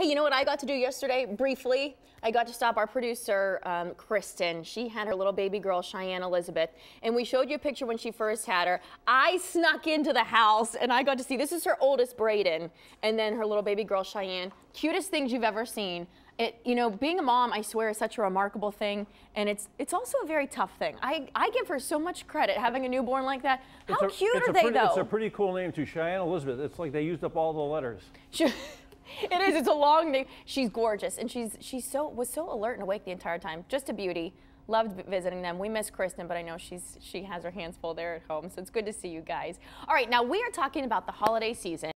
Hey, you know what I got to do yesterday? Briefly, I got to stop our producer, um, Kristen. She had her little baby girl, Cheyenne Elizabeth, and we showed you a picture when she first had her. I snuck into the house and I got to see this is her oldest, Brayden, and then her little baby girl, Cheyenne. Cutest things you've ever seen. It, you know, being a mom, I swear, is such a remarkable thing, and it's it's also a very tough thing. I, I give her so much credit having a newborn like that. How a, cute are they, pretty, though? It's a pretty cool name too, Cheyenne Elizabeth. It's like they used up all the letters. Is. It's a long name. She's gorgeous, and she's she's so was so alert and awake the entire time. Just a beauty. Loved visiting them. We miss Kristen, but I know she's she has her hands full there at home, so it's good to see you guys. All right, now we are talking about the holiday season.